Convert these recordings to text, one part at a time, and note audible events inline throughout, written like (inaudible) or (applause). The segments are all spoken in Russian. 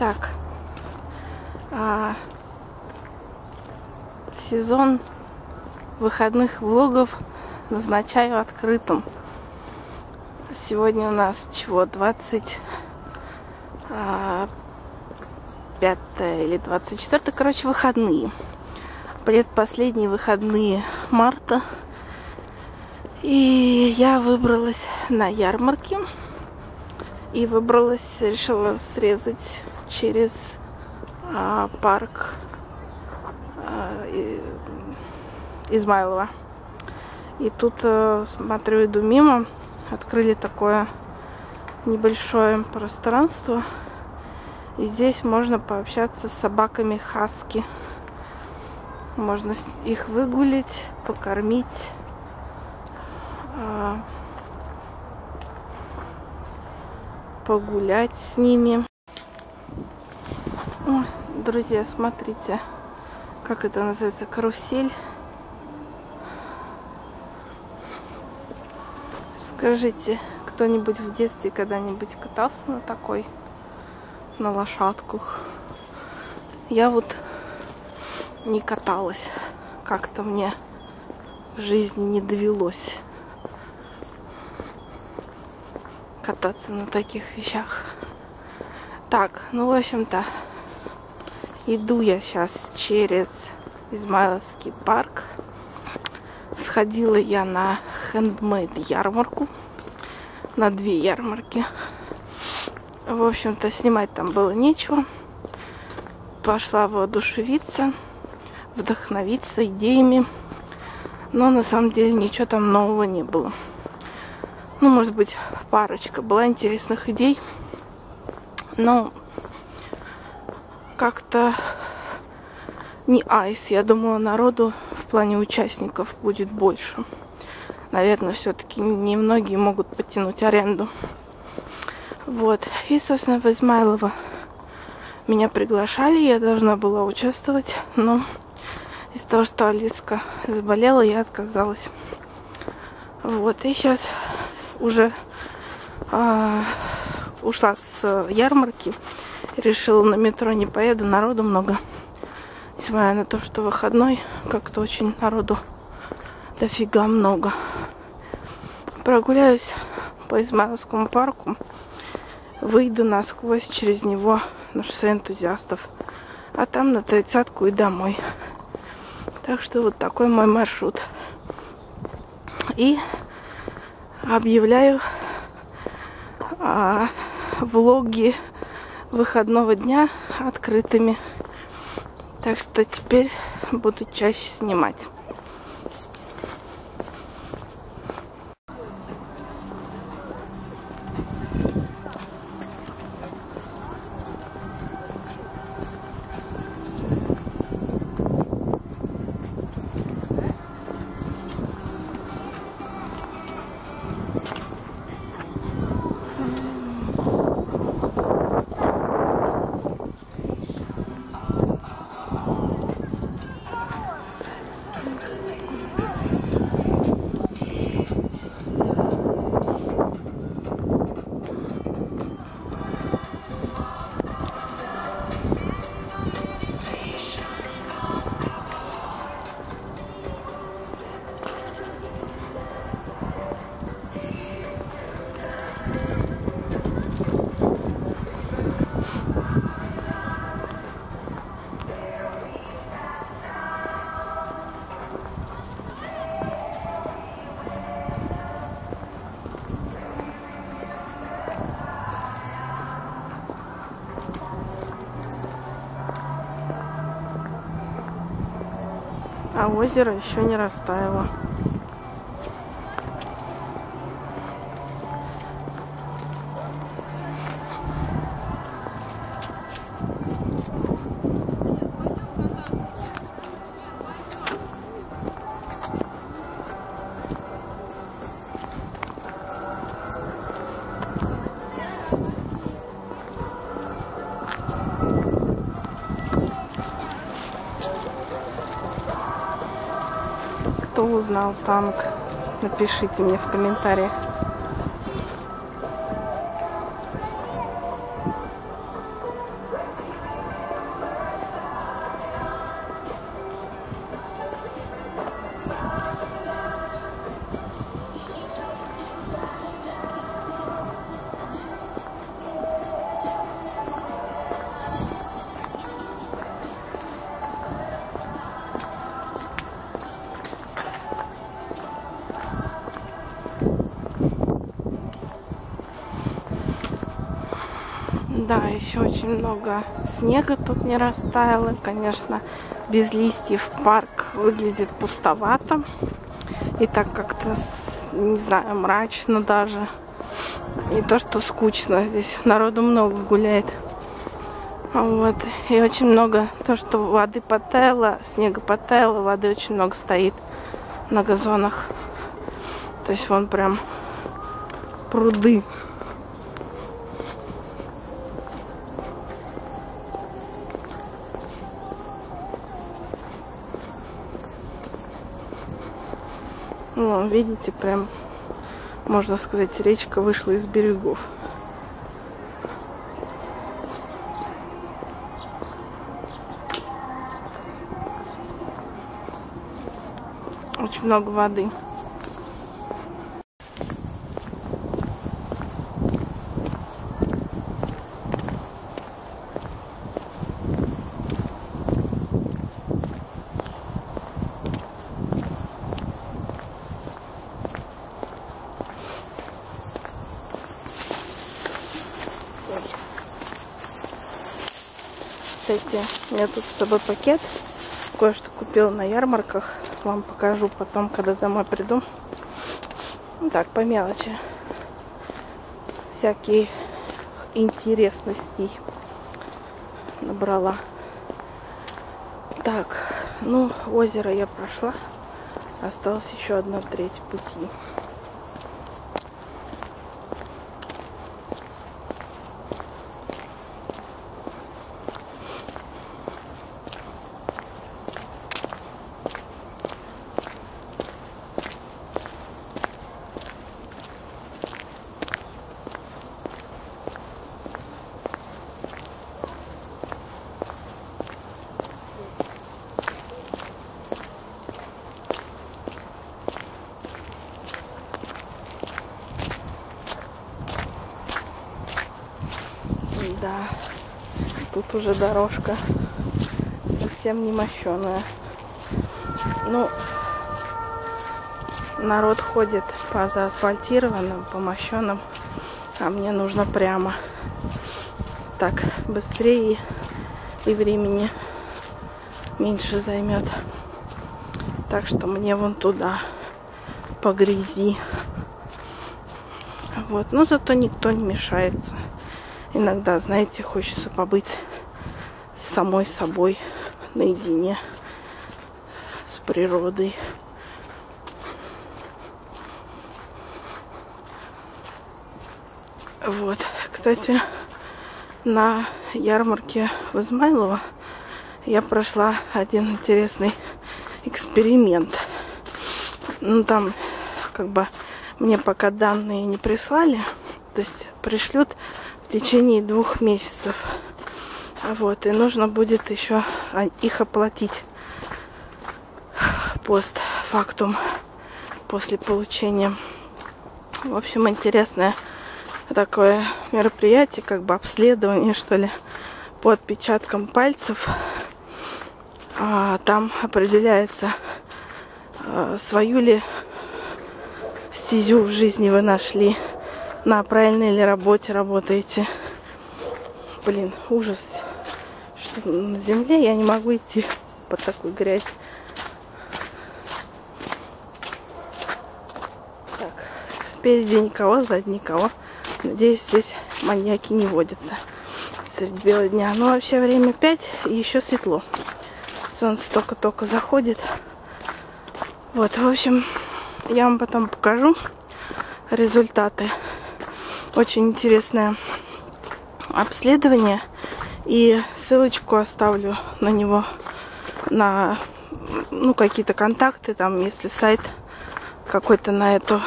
Так. А, сезон выходных влогов назначаю открытым. Сегодня у нас чего? 20 а, 5 или 24, короче, выходные. Предпоследние выходные марта. И я выбралась на ярмарке. И выбралась, решила срезать через а, парк а, и, Измайлова. И тут а, смотрю, иду мимо, открыли такое небольшое пространство. И здесь можно пообщаться с собаками хаски. Можно их выгулить, покормить. А, погулять с ними. О, друзья, смотрите, как это называется, карусель. Скажите, кто-нибудь в детстве когда-нибудь катался на такой, на лошадках? Я вот не каталась. Как-то мне в жизни не довелось. Кататься на таких вещах. Так, ну, в общем-то, иду я сейчас через Измайловский парк. Сходила я на хендмейд ярмарку. На две ярмарки. В общем-то, снимать там было нечего. Пошла воодушевиться, вдохновиться идеями. Но на самом деле ничего там нового не было ну, может быть, парочка была интересных идей. Но как-то не айс. Я думала, народу в плане участников будет больше. Наверное, все-таки немногие могут потянуть аренду. Вот. И, собственно, в Измайлово меня приглашали, я должна была участвовать, но из-за того, что Алиска заболела, я отказалась. Вот. И сейчас уже а, ушла с ярмарки. Решила на метро не поеду, народу много. Несмотря на то, что выходной, как-то очень народу дофига много. Прогуляюсь по Измайловскому парку. Выйду насквозь через него на шоссе энтузиастов. А там на тридцатку и домой. Так что вот такой мой маршрут. И объявляю а, влоги выходного дня открытыми. Так что теперь буду чаще снимать. Озеро еще не растаяло. Узнал танк? Напишите мне в комментариях. Да, еще очень много снега тут не растаяло. Конечно, без листьев парк выглядит пустовато. И так как-то, не знаю, мрачно даже. Не то, что скучно. Здесь народу много гуляет. Вот. И очень много то, что воды потаяло, снега потаяло, воды очень много стоит на газонах. То есть вон прям пруды. Ну, видите, прям, можно сказать, речка вышла из берегов. Очень много воды. Кстати, меня тут с собой пакет. Кое-что купила на ярмарках. Вам покажу потом, когда домой приду. Ну так, по мелочи. Всякие интересностей набрала. Так, ну, озеро я прошла. Осталась еще одна треть пути. Да, тут уже дорожка совсем не мощеная. Ну, народ ходит по заасфальтированным, по мощенным, а мне нужно прямо. Так, быстрее и времени меньше займет. Так что мне вон туда, по грязи. Вот, но зато никто не мешается. Иногда, знаете, хочется побыть самой собой наедине с природой. Вот, кстати, на ярмарке в Измайлово я прошла один интересный эксперимент. Ну, там, как бы, мне пока данные не прислали, то есть пришлют в течение двух месяцев. Вот, и нужно будет еще их оплатить постфактум после получения. В общем, интересное такое мероприятие, как бы обследование, что ли, по отпечаткам пальцев. А, там определяется, а, свою ли стезю в жизни вы нашли на правильной ли работе работаете. Блин, ужас. На земле я не могу идти (laughs) под такую грязь. Так, спереди никого, сзади никого. Надеюсь, здесь маньяки не водятся среди бела дня. Но вообще время 5 и еще светло. Солнце только-только заходит. Вот, в общем, я вам потом покажу результаты очень интересное обследование. И ссылочку оставлю на него, на ну, какие-то контакты, там, если сайт какой-то на эту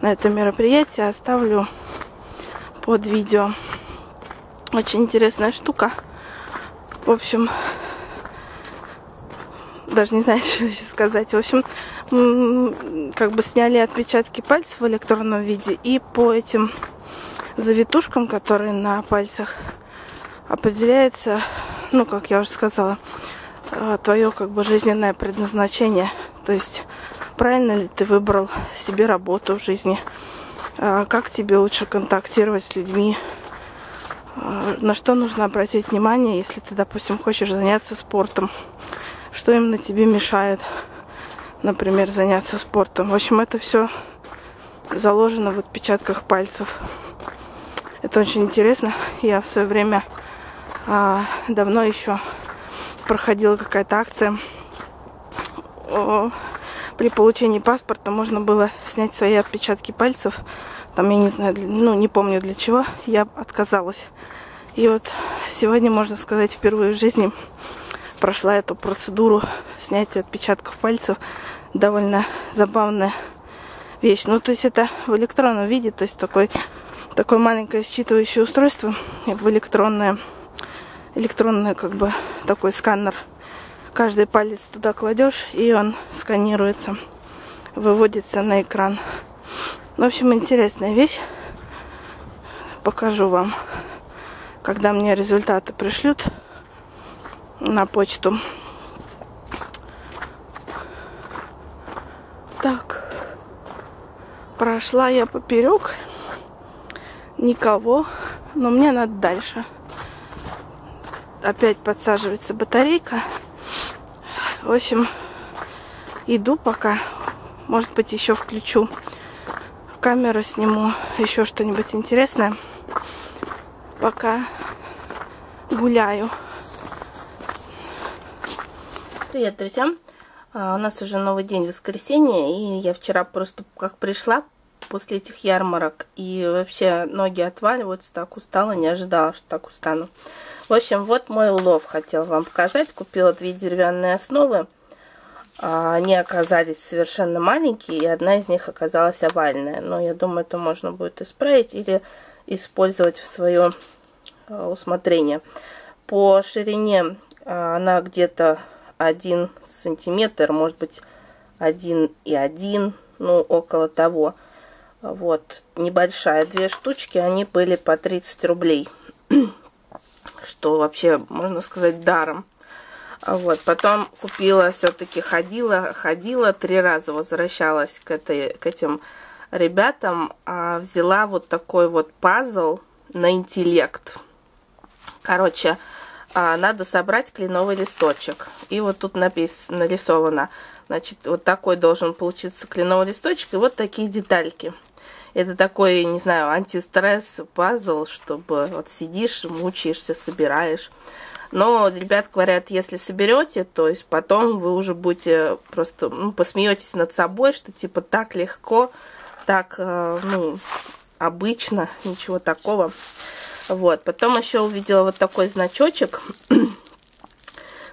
на это мероприятие оставлю под видео. Очень интересная штука. В общем, даже не знаю, (laughs) что сейчас сказать. В общем, как бы сняли отпечатки пальцев в электронном виде и по этим завитушкам, которые на пальцах определяется, ну, как я уже сказала, э, твое как бы жизненное предназначение. То есть правильно ли ты выбрал себе работу в жизни, э, как тебе лучше контактировать с людьми, А, на что нужно обратить внимание, если ты, допустим, хочешь заняться спортом? Что именно тебе мешает, например, заняться спортом? В общем, это все заложено в отпечатках пальцев. Это очень интересно. Я в свое время а, давно еще проходила какая-то акция. О, при получении паспорта можно было снять свои отпечатки пальцев. Там, я не знаю, ну, не помню для чего. Я отказалась. И вот сегодня, можно сказать, впервые в жизни прошла эту процедуру снятия отпечатков пальцев. Довольно забавная вещь. Ну, то есть это в электронном виде, то есть такой, такое маленькое считывающее устройство в электронное, электронное как бы такой сканер. Каждый палец туда кладешь, и он сканируется, выводится на экран. В общем, интересная вещь. Покажу вам когда мне результаты пришлют на почту. Так, прошла я поперек, никого, но мне надо дальше. Опять подсаживается батарейка. В общем, иду пока. Может быть, еще включу камеру, сниму еще что-нибудь интересное. Пока гуляю. Привет, друзья! А, у нас уже новый день, воскресенье, и я вчера просто как пришла после этих ярмарок, и вообще ноги отваливаются, так устала, не ожидала, что так устану. В общем, вот мой улов хотел вам показать. Купила две деревянные основы. А, они оказались совершенно маленькие, и одна из них оказалась овальная. Но я думаю, это можно будет исправить или использовать в свое а, усмотрение. По ширине а, она где-то 1 сантиметр, может быть 1 и 1, ну около того. Вот, небольшая, две штучки, они были по 30 рублей, (clears throat) что вообще, можно сказать, даром. Вот, потом купила, все-таки ходила, ходила, три раза возвращалась к, этой, к этим ребятам, а взяла вот такой вот пазл на интеллект. Короче, а, надо собрать кленовый листочек. И вот тут написано, нарисовано. Значит, вот такой должен получиться кленовый листочек. И вот такие детальки. Это такой, не знаю, антистресс пазл, чтобы вот сидишь, мучаешься, собираешь. Но ребят говорят, если соберете, то есть потом вы уже будете просто, ну, посмеетесь над собой, что типа так легко, так, э, ну, обычно, ничего такого. Вот, потом еще увидела вот такой значочек. (clears throat)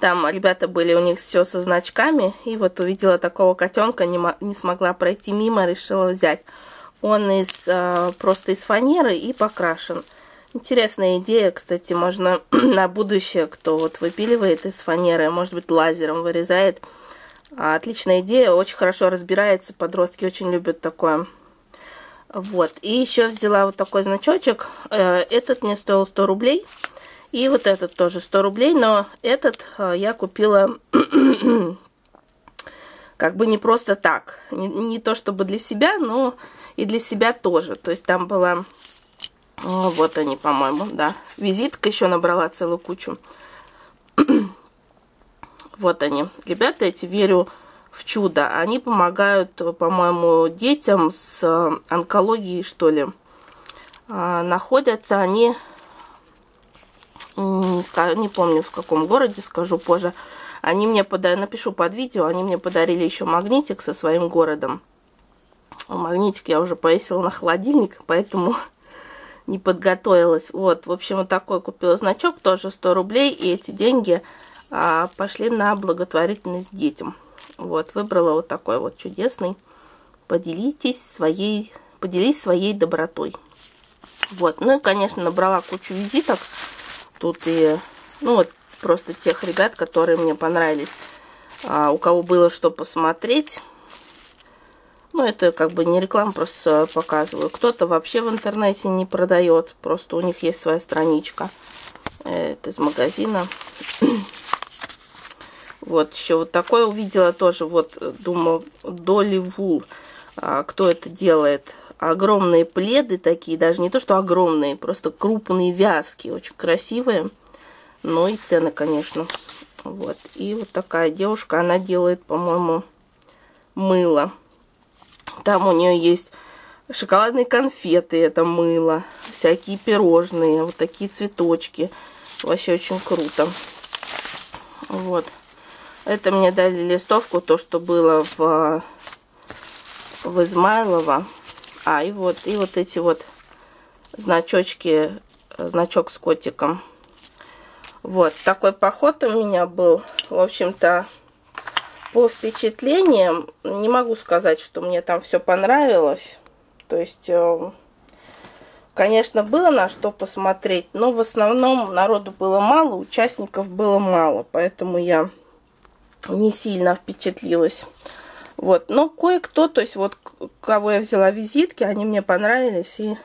Там ребята были, у них все со значками. И вот увидела такого котенка, не, не смогла пройти мимо, решила взять. Он из э, просто из фанеры и покрашен. Интересная идея, кстати, можно (clears throat) на будущее, кто вот выпиливает из фанеры, может быть лазером вырезает. Отличная идея, очень хорошо разбирается, подростки очень любят такое. Вот. И еще взяла вот такой значочек. Э, этот мне стоил 100 рублей. И вот этот тоже 100 рублей. Но этот э, я купила (clears throat) как бы не просто так. Не, не то чтобы для себя, но и для себя тоже. То есть там была... вот они, по-моему, да. Визитка еще набрала целую кучу. (clears throat) вот они. Ребята эти, верю, в чудо. Они помогают, по-моему, детям с э, онкологией, что ли. А, находятся они, не, помню в каком городе, скажу позже. Они мне подарили, напишу под видео, они мне подарили еще магнитик со своим городом. Магнитик я уже повесила на холодильник, поэтому (laughs) не подготовилась. Вот, в общем, вот такой купила значок, тоже 100 рублей, и эти деньги а, пошли на благотворительность детям. Вот, выбрала вот такой вот чудесный. Поделитесь своей, поделись своей добротой. Вот, ну и, конечно, набрала кучу визиток. Тут и, ну вот, просто тех ребят, которые мне понравились. А, у кого было что посмотреть. Ну, это как бы не реклама, просто показываю. Кто-то вообще в интернете не продает. Просто у них есть своя страничка. Это из магазина. (clears throat) Вот, еще вот такое увидела тоже, вот, думаю, Долли Вул. А, кто это делает? огромные пледы такие, даже не то, что огромные, просто крупные вязки, очень красивые. Но и цены, конечно. Вот. И вот такая девушка, она делает, по-моему, мыло. Там у нее есть шоколадные конфеты, это мыло, всякие пирожные, вот такие цветочки. Вообще очень круто. Вот. Это мне дали листовку, то, что было в, в Измайлово. А, и вот, и вот эти вот значочки, значок с котиком. Вот, такой поход у меня был. В общем-то, по впечатлениям, не могу сказать, что мне там все понравилось. То есть, э, конечно, было на что посмотреть, но в основном народу было мало, участников было мало, поэтому я не сильно впечатлилась. Вот, но кое-кто, то есть вот кого я взяла визитки, они мне понравились, и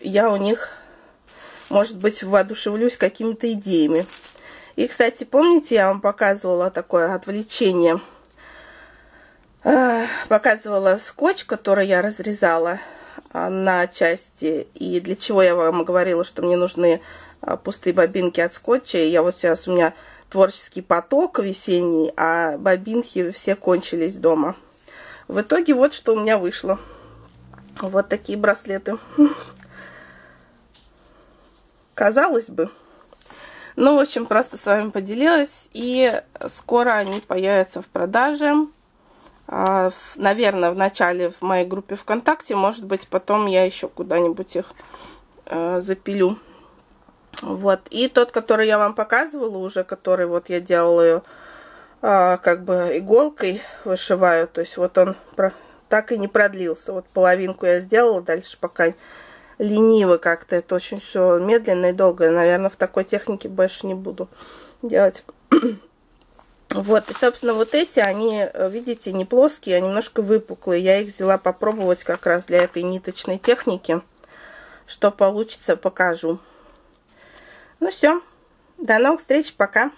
я у них, может быть, воодушевлюсь какими-то идеями. И, кстати, помните, я вам показывала такое отвлечение – показывала скотч, который я разрезала а, на части. И для чего я вам говорила, что мне нужны а, пустые бобинки от скотча. И я вот сейчас у меня творческий поток весенний, а бобинки все кончились дома. В итоге вот что у меня вышло. Вот такие браслеты. (laughs) Казалось бы. Ну, в общем, просто с вами поделилась. И скоро они появятся в продаже. А, наверное, в начале в моей группе ВКонтакте, может быть, потом я еще куда-нибудь их э, запилю. Вот. И тот, который я вам показывала уже, который вот я делала ее э, как бы иголкой вышиваю, то есть вот он так и не продлился. Вот половинку я сделала, дальше пока лениво как-то, это очень все медленно и долго. Наверное, в такой технике больше не буду делать. (clears throat) Вот, и, собственно, вот эти, они, э, видите, не плоские, а немножко выпуклые. Я их взяла попробовать как раз для этой ниточной техники. Что получится, покажу. Ну все, до новых встреч, пока.